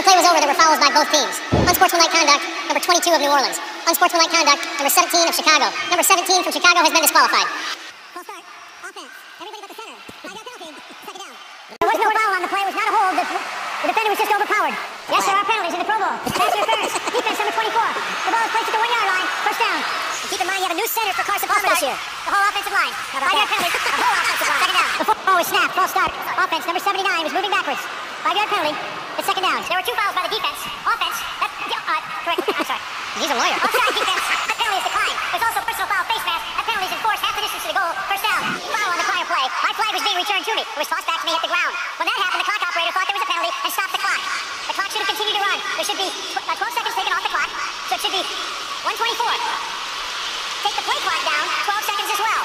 the play was over, there were fouls by both teams. Unsportsmanlike conduct, number 22 of New Orleans. Unsportsmanlike conduct, number 17 of Chicago. Number 17 from Chicago has been disqualified. False start. Offense. Everybody but the center. Five yard penalty. Second down. There was no foul on the play. It was not a hold. The, the defender was just overpowered. Yes, there are penalties in the Pro Bowl. Pass interference. Defense number 24. The ball is placed at the one yard line. First down. And keep in mind, you have a new center for Carson Palmer this year. The whole offensive line. Five yard penalty. The whole offensive line. Second down. The ball was snapped. False start. Offense number 79 was moving backwards. Five yard penalty. It's second down. There were two fouls by the defense. Offense. That, uh, correct. I'm sorry. He's a lawyer. Offside defense. That penalty is declined. There's also personal foul face mask. That penalty is enforced half the distance to the goal. First down. Foul on the prior play. My flag was being returned to me. It was tossed back to me at the ground. When that happened, the clock operator thought there was a penalty and stopped the clock. The clock should have continued to run. There should be tw- uh, 12 seconds taken off the clock. So it should be 124. Take the play clock down 12 seconds as well.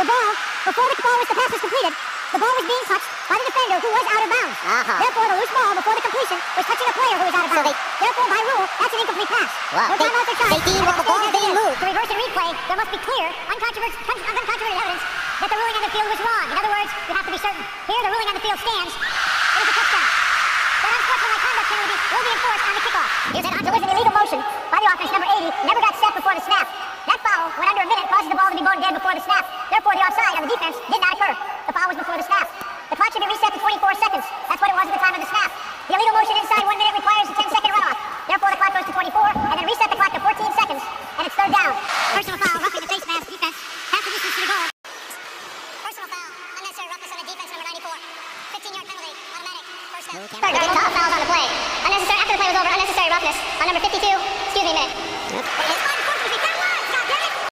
The ball, before the ball was the pass was completed, the ball was being touched by the defender who was out of bounds. Uh-huh. Therefore, the loose ball before the completion was touching a player who was out of bounds. Therefore, by rule, that's an incomplete pass. Wow. No They- timeouts are charged. they deem that the ball didn't move. To reverse and replay, there must be clear, uncontroverted, uncontroverted evidence that the ruling on the field was wrong. In other words, you have to be certain. Here, the ruling on the field stands. It is a touchdown. That unsportsmanlike conduct penalty will be enforced on the kickoff. Here's an an illegal motion by the offense, number 80, never got set before the snap. That foul, when under a minute, causes the ball to be bone dead before the snap. Therefore, the offside on the defense did not occur. 44 seconds. That's what it was at the time of the snap. The illegal motion inside one minute requires a 10-second runoff. Therefore, the clock goes to 24, and then reset the clock to 14 seconds, and it's third down. Personal foul, roughing the face mask, defense, half the distance to the goal. Personal foul, unnecessary roughness on the defense, number 94. 15-yard penalty, automatic, first down. Third down, foul fouls on the play. Unnecessary, after the play was over, unnecessary roughness on number 52, excuse me,